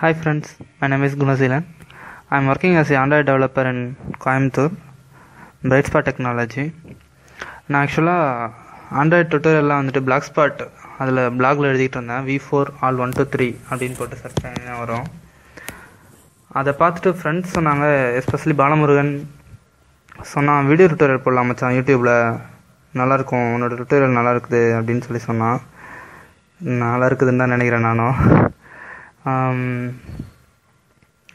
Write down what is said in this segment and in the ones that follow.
Hi friends, my name is Gunazilan. I am working as a Android developer in Coimbatore, Brightspot Technology. நான் ஆக்சுவலாக Android டுட்டோரியல்லாம் வந்துட்டு black spot அதில் பிளாகில் எழுதிக்கிட்டு இருந்தேன். V four all one two three அப்படின்னு போட்டு சர்ச் பண்ணி வரும். அதை பார்த்துட்டு ஃப்ரெண்ட்ஸ் சொன்னாங்க எஸ்பெஷலி பாலமுருகன் சொன்னான் வீடியோ டுட்டோரியல் போடலாம் மச்சான் யூடியூப்பில் நல்லாயிருக்கும் உன்னோட டுட்டோரியல் நல்லா இருக்குது அப்படின்னு சொல்லி சொன்னான். நல்லா இருக்குதுன்னு தான் நினைக்கிறேன் நானும்.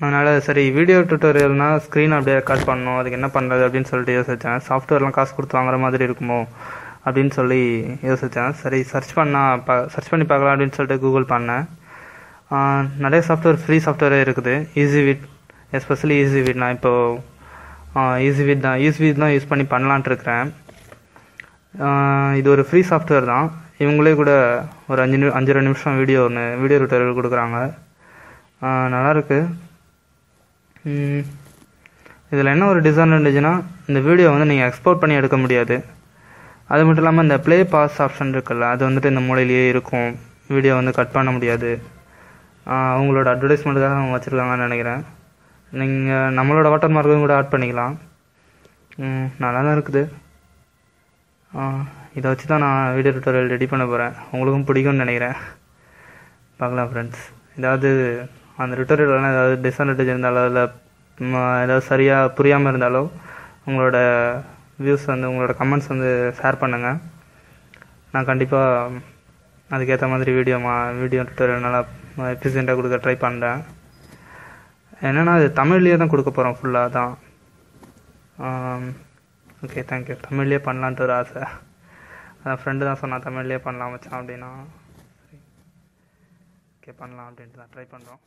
அதனால் சரி வீடியோ டியூட்டோரியல்னால் ஸ்க்ரீன் அப்படியே ரெக்கார்ட் பண்ணணும். அதுக்கு என்ன பண்ணுறது அப்படின்னு சொல்லிட்டு யோசித்தேன் சாஃப்ட்வேர்லாம் காசு கொடுத்து வாங்குற மாதிரி இருக்குமோ அப்படின்னு சொல்லி யோசித்தேன் சரி சர்ச் பண்ணால் பா சர்ச் பண்ணி பார்க்கலாம் அப்படின்னு சொல்லிட்டு கூகுள் பண்ணேன். நிறைய சாஃப்ட்வேர் ஃப்ரீ சாஃப்ட்வேரே இருக்குது. ஈஸி விட் எஸ்பெஷலி ஈஸி விட் நான் இப்போது ஈஸி விட் தான் ஈஸி விட் தான் யூஸ் பண்ணி பண்ணலான்ட்டு இருக்கிறேன். இது ஒரு ஃப்ரீ சாஃப்ட்வேர் தான். இவங்களே கூட ஒரு அஞ்சு நி அஞ்சரை நிமிஷம் வீடியோ ஒன்று வீடியோ டுட்டோரியல் கொடுக்குறாங்க. நல்லாயிருக்கு நல்லா இதில் என்ன ஒரு டிஸ்அட்வான்டேஜ்னா இந்த வீடியோ வந்து நீங்கள் எக்ஸ்போர்ட் பண்ணி எடுக்க முடியாது. அது மட்டும் இல்லாமல் இந்த ப்ளே பாஸ் ஆப்ஷன் இருக்குல்ல அது வந்துட்டு இந்த மூலையிலேயே இருக்கும். வீடியோ வந்து கட் பண்ண முடியாது. அவங்களோட அட்வர்டைஸ்மெண்ட்டுக்காக அவங்க வச்சுருக்காங்கன்னு நினைக்கிறேன். நீங்கள் நம்மளோட வாட்டர் மார்க்கும் கூட ஆட் பண்ணிக்கலாம். ம், நல்லா தான் இருக்குது இதை வச்சு தான் நான் வீடியோ டுட்டோரியல் ரெடி பண்ண போகிறேன் உங்களுக்கும் பிடிக்கும்னு நினைக்கிறேன். பார்க்கலாம் ஃப்ரெண்ட்ஸ் ஏதாவது அந்த டுட்டோரியல்லாம் ஏதாவது டிஸ்அட்வான்டேஜ் இருந்தாலோ இல்லை ஏதாவது சரியாக புரியாமல் இருந்தாலோ உங்களோட வியூஸ் வந்து உங்களோட கமெண்ட்ஸ் வந்து ஷேர் பண்ணுங்கள் நான் கண்டிப்பாக அதுக்கேற்ற மாதிரி வீடியோ மா வீடியோ டுட்டோரியல் நல்லா எஃபிஷியண்ட்டாக கொடுக்க ட்ரை பண்ணுறேன் என்னென்னா இது தமிழ்லேயே தான் கொடுக்க போகிறோம் ஃபுல்லாக தான். ஓகே தேங்க்யூ தமிழ்லேயே பண்ணலான்ட்டு ஒரு ஆசை. அதான் ஃப்ரெண்டு தான் சொன்னான் தமிழ்லேயே பண்ணலாம் மச்சான் அப்படின்னா. ஓகே பண்ணலாம் அப்படின்ட்டு தான் ட்ரை பண்ணுறோம்